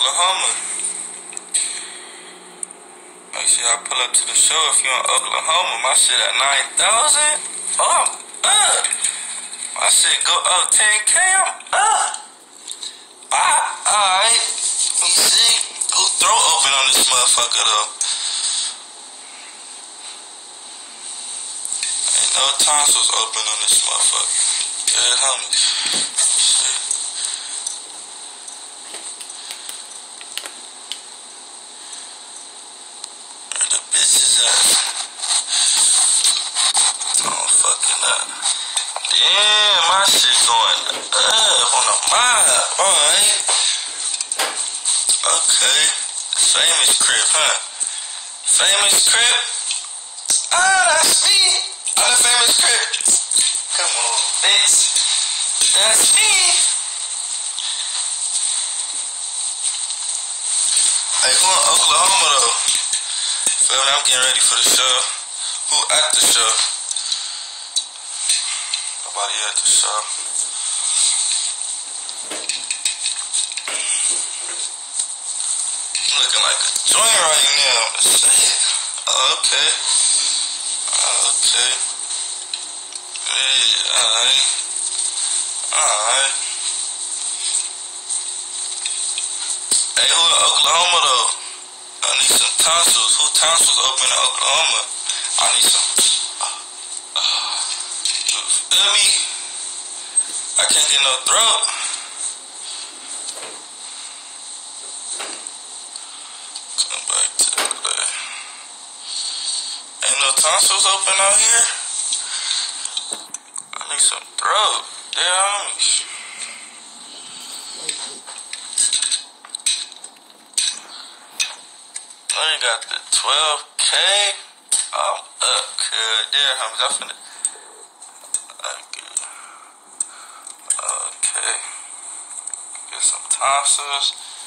Oklahoma. Make sure y'all pull up to the show if you're in Oklahoma. My shit at 9,000. Oh, I'm up. My shit go up 10K. I'm up. Alright. Me see. Who throw open on this motherfucker though? Ain't no tonsils open on this motherfucker. Good homies. Shit. Where the at? Oh, fucking up. Damn, my shit going up on the mob. Alright. Okay. Famous Cryp, huh? Famous Cryp? Ah, that's me. I'm the famous Cryp. Come on, bitch. That's me. Hey, who in Oklahoma though? Me? I'm getting ready for the show. Who at the show? Nobody at the show. Looking like a joint right now. Okay. Okay. Hey, alright. Alright. Hey, who in Oklahoma though? I need some tonsils. Who tonsils open in Oklahoma? I need some. Uh, uh, you feel me? I can't get no throat. Come back to that. Ain't no tonsils open out here. I need some throat. Damn. I ain't got the 12K. Uh, I'm up, good. There, homies. I'm finna. Okay. Okay. Get some tonsils.